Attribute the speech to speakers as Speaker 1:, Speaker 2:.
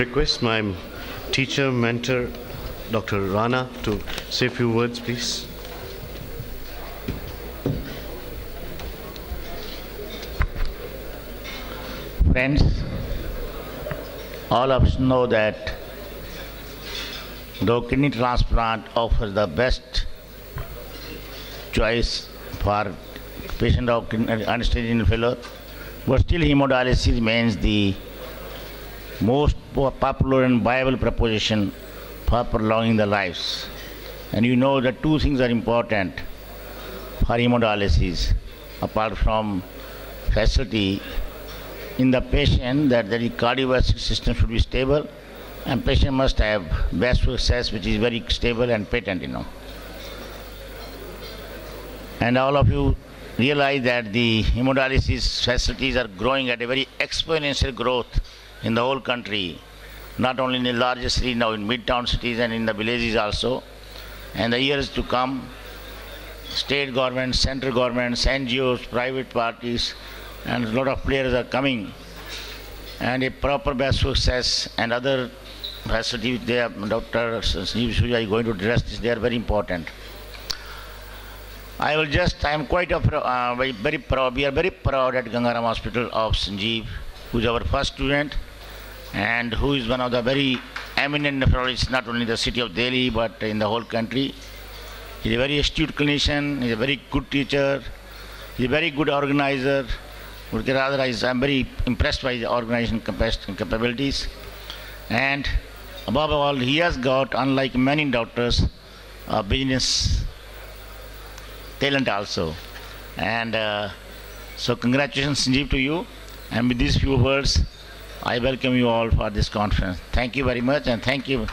Speaker 1: Request my teacher, mentor, Dr. Rana to say a few words, please.
Speaker 2: Friends, all of us know that though kidney transplant offers the best choice for patient of kidney- renal failure, but still hemodialysis remains the most popular and viable proposition for prolonging the lives. And you know that two things are important for hemodialysis, apart from facility in the patient that the cardiovascular system should be stable and patient must have vascular access which is very stable and patent, you know. And all of you realize that the hemodialysis facilities are growing at a very exponential growth in the whole country, not only in the largest cities, now in mid-town cities and in the villages also. And the years to come, state governments, central governments, NGOs, private parties, and a lot of players are coming. And a proper best success and other facilities, they are, Dr. Sanjeev Surya is going to address this, they are very important. I will just, I am quite a, uh, very, very proud, we are very proud at Gangaram Hospital of Sanjeev, who is our first student and who is one of the very eminent nephrologists, not only in the city of Delhi, but in the whole country. He is a very astute clinician, he is a very good teacher, he is a very good organizer. Rather, I am very impressed by his organization capabilities. And above all, he has got, unlike many doctors, a business talent also. And uh, so, congratulations, Sanjeev, to you. And with these few words, I welcome you all for this conference. Thank you very much, and thank you.